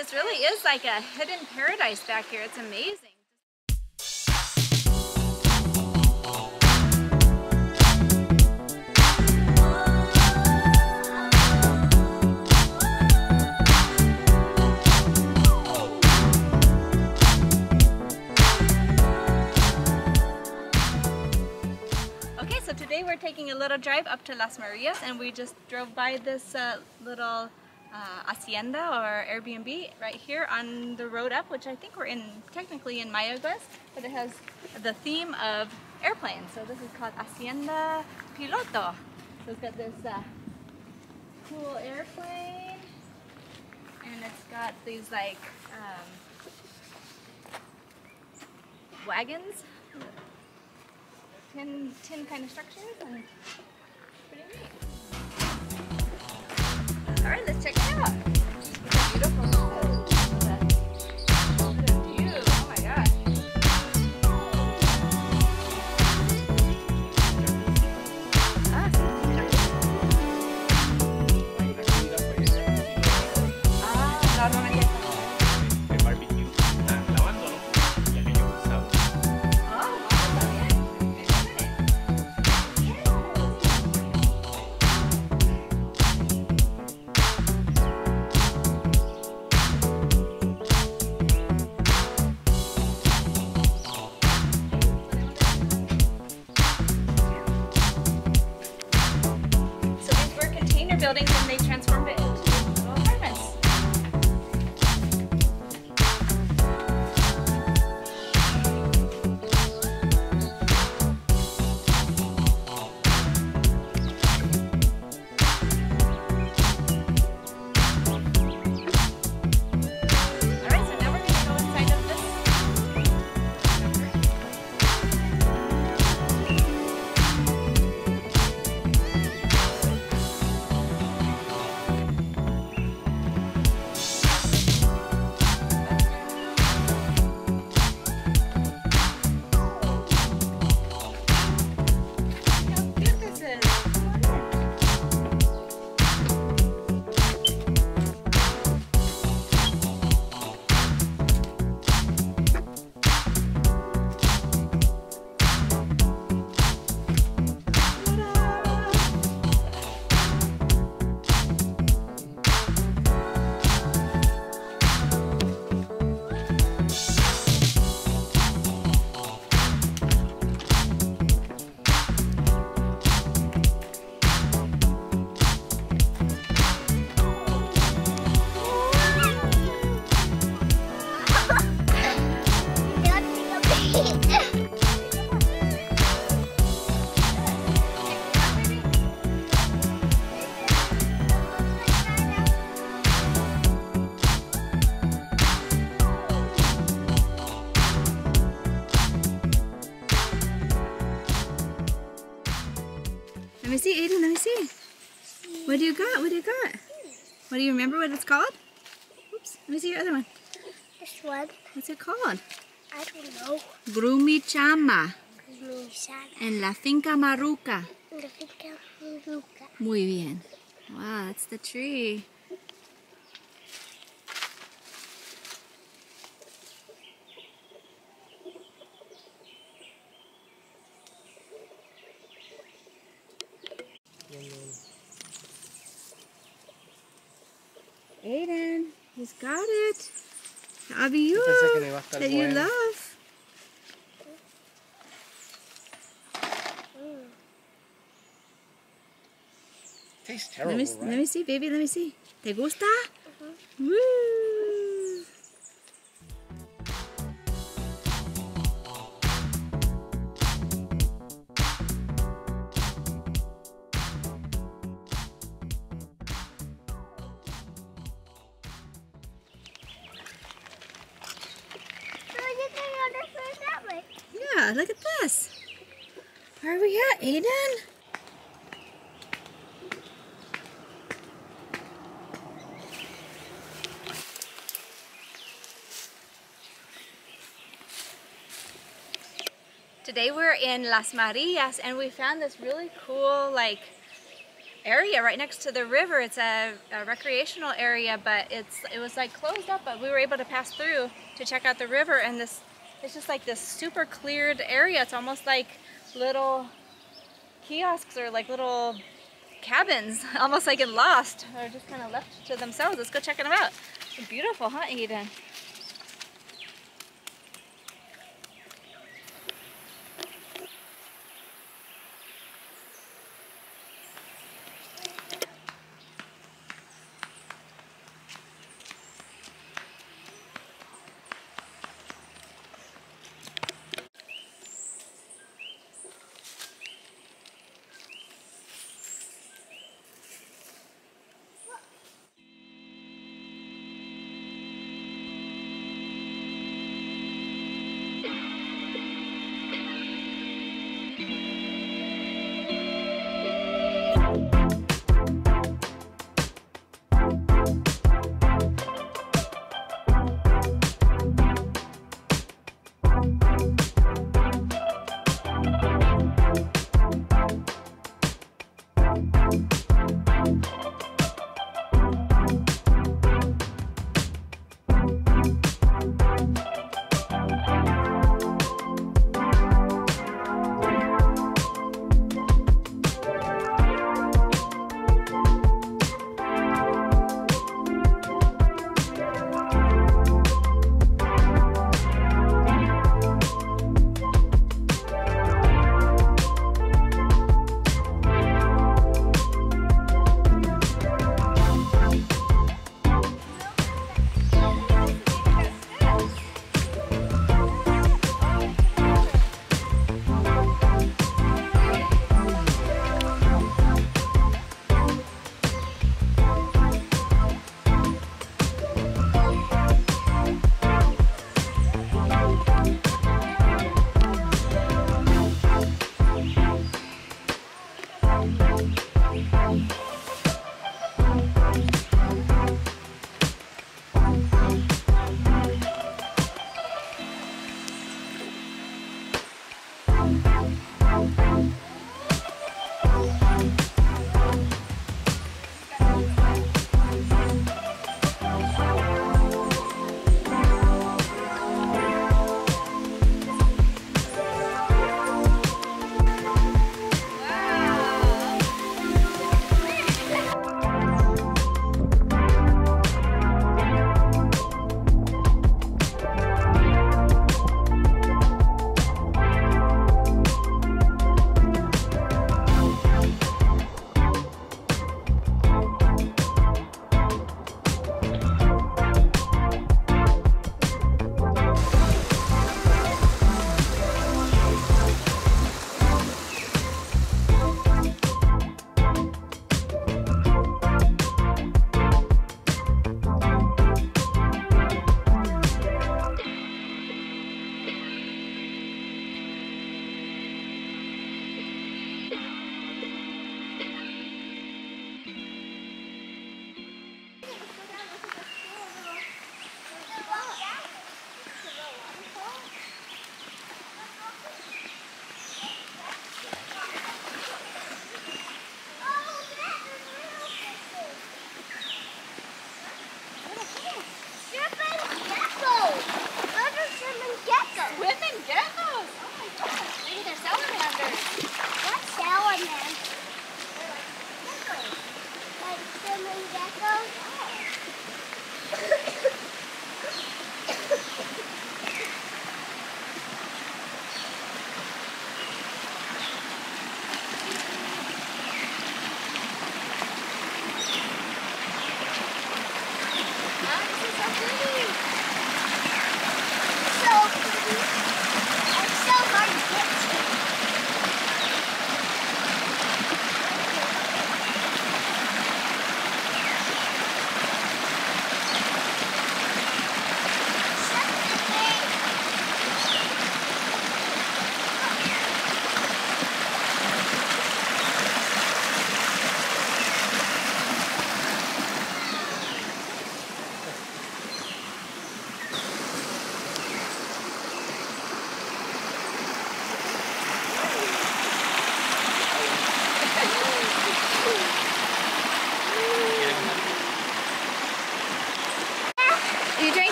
This really is like a hidden paradise back here. It's amazing. Okay, so today we're taking a little drive up to Las Marias and we just drove by this uh, little uh, hacienda or Airbnb right here on the road up, which I think we're in technically in Mayaguez, but it has the theme of airplanes. So this is called Hacienda Piloto. So it's got this uh, cool airplane and it's got these like um, wagons tin, tin kind of structures and see, Aiden, let me see. What do you got? What do you got? What do you remember what it's called? Oops, let me see your other one. This one, What's it called? I don't know. Grumichama Lusana. en la finca Maruca. The finger Luca. Muy bien. Wow, that's the tree. Aiden, he's got it. Abiyu, pensé que no iba a estar that you bueno. love. Tastes Let terrible, me, right? let me see, baby, let me see. ¿Te gusta? Woo! Today we're in Las Marias and we found this really cool like area right next to the river. It's a, a, recreational area, but it's it was like closed up, but we were able to pass through to check out the river and this it's just like this super cleared area. It's almost like little kiosks or like little cabins, almost like in Lost, or just kind of left to themselves. Let's go check them out. It's beautiful, huh, Eden?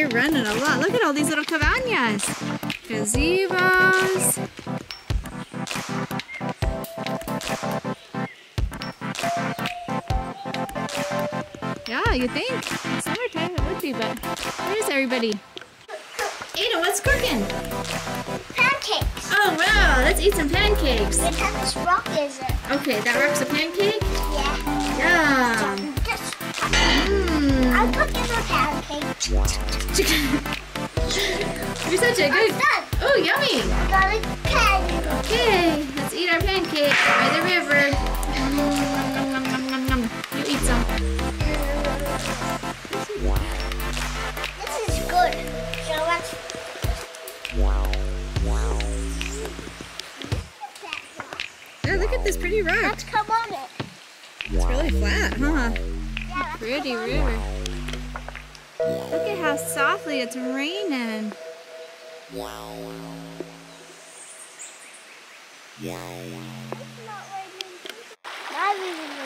You're running a lot. Look at all these little cabañas. Gazebos. Yeah, you think? In summertime it would be, but where is everybody? Ada, what's cooking? Pancakes. Oh wow, let's eat some pancakes. What type of rock is it? Okay, that rock's a pancake? Yeah. Yum. Just, Mmm. I'm cooking a pancake. You're such a good... Done. Oh, yummy. Got a candy. Okay, let's eat our pancake by the river. You eat some. This is good. So let's. Oh, look at this pretty rock. Let's come on it. It's really flat, huh? Yeah, Pretty river. Look at how softly it's raining.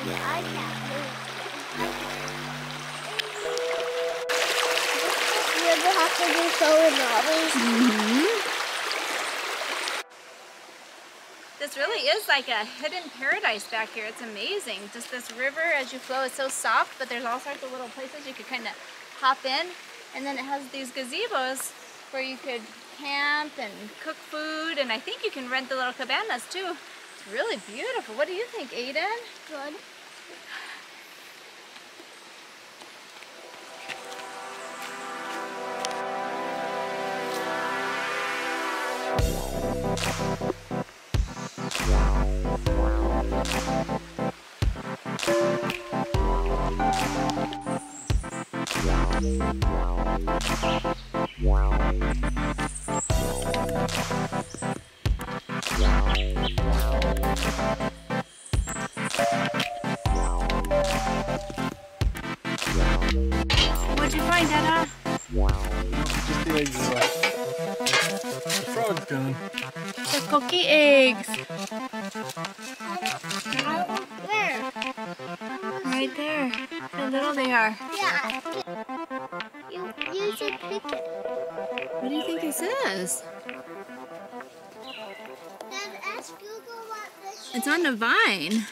I can't. This to be so. This really is like a hidden paradise back here. It's amazing. Just this river as you flow it's so soft, but there's all sorts of little places you could kind of hop in. And then it has these gazebos where you could camp and cook food. And I think you can rent the little cabanas too. It's really beautiful. What do you think, Aiden? Good. What'd you find, Dada? Just the eggs is. The frog's gone. The cookie eggs. Where? Right there. How little they are. Yeah. You, you should pick it. What do you think this is? Then ask Google what this It's on the vine.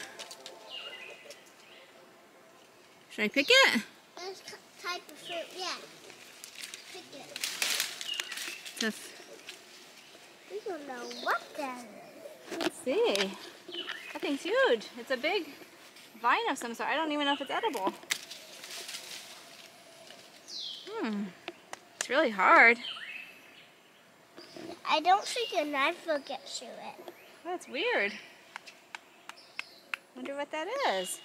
Should I pick it? this type of fruit. Yeah. Pick it. F- We don't know what that is. Let's see. That thing's huge. It's a big vine of some sort. I don't even know if it's edible. Hmm. It's really hard. I don't think a knife will get through it. That's weird. Wonder what that is.